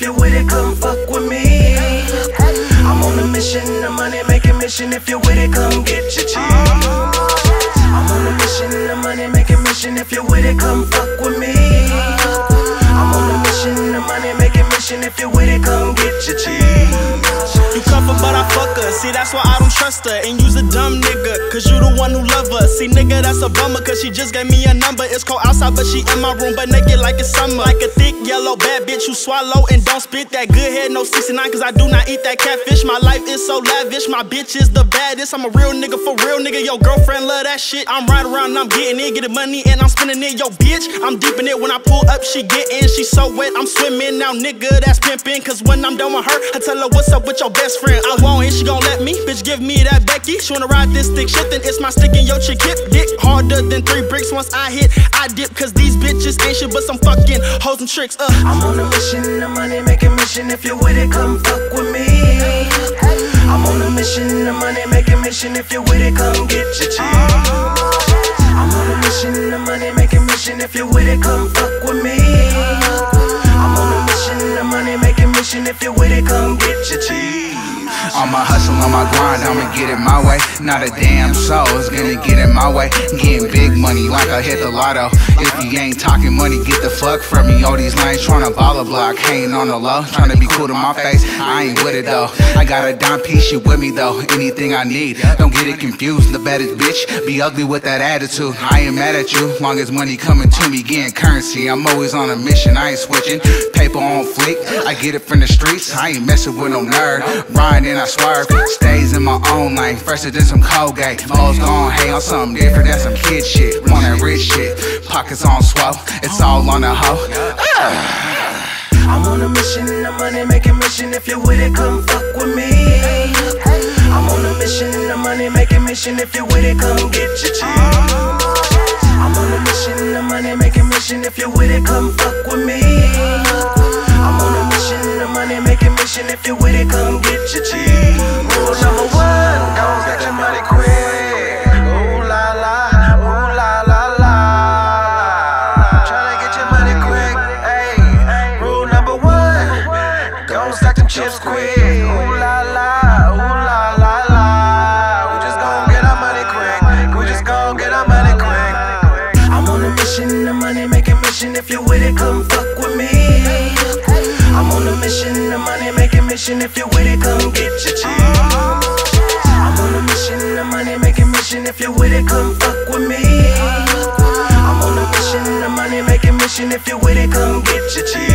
If you're with it, come fuck with me. I'm on a mission, a money making mission. If you're with it, come get your cheese. I'm on a mission, a money making mission. If you're with it, come fuck with me. I'm on a mission, a money making mission. If you're with it, come get your cheese. You cuff her, but I fuck her. See, that's why I don't trust her. And you's a dumb nigga, cause you the one who love her. See, nigga, that's a bummer, cause she just gave me a number. It's cold outside, but she in my room, but naked like it's summer. Like a thick yellow bad bitch who swallow and don't spit that good head, no 69, cause I do not eat that catfish. My life is so lavish, my bitch is the baddest. I'm a real nigga for real nigga. Your girlfriend love that shit. I'm riding around I'm getting it, getting money, and I'm spending it. Yo, bitch, I'm deep in it. When I pull up, she get in. She so wet, I'm swimming now, nigga. That's pimping, cause when I'm done with her, I tell her what's up with your best friend. I won't, and she gon' let me. Bitch, give me that Becky. She wanna ride this thick shit, then it's my stick and your chick hip. Dick harder than three bricks. Once I hit, I dip, cause these bitches ain't shit but some fucking hoes and tricks. Uh. I'm on a mission, a money making mission. If you're with it, come fuck with me. I'm on a mission, a money making mission. If you're with it, come get your cheese. I'm on a mission, a money making mission. If you're with it, come fuck with me. I'm on a mission, a money making mission. If you're with it, come get your cheese. On my hustle, on my grind, I'ma get it my way. Not a damn soul is gonna get in my way. Getting big money like I hit the lotto. If you ain't talking money, get the fuck from me. All these lanes tryna ball a block, hanging on the low. Trying to be cool to my face, I ain't with it though. I got a dime piece, she with me though. Anything I need, don't get it confused. The baddest bitch, be ugly with that attitude. I ain't mad at you, long as money coming to me, getting currency. I'm always on a mission, I ain't switching. Paper on fleek, I get it from the streets. I ain't messing with no nerd. Riding, and I swerve. Stays in my own lane, fresher than some Colgate. Mo's gon' hang on something different, that's some kid shit. Want that rich shit, pockets on swell. It's all on the hoe. I'm on a mission, a money making mission. If you're with it, come fuck with me. I'm on a mission, a money making mission. If you're with it, come get your cheese. I'm on a mission, a money making mission. If you're with it, come fuck with me. Mission. If you with it, come get your cheese. Rule number one, don't get your money quick. Ooh la la, ooh la la la. Tryna get your money quick, ayy. Rule number one, don't stack them chips quick. Ooh la la, ooh la la la. We just gon' get our money quick. We just gon' get our money quick. I'm on a mission, a money making mission. If you with it, come mission. If you're with it, come get your cheese. I'm on a mission, a money making mission. If you're with it, come fuck with me. I'm on a mission, a money making mission. If you're with it, come get your cheese.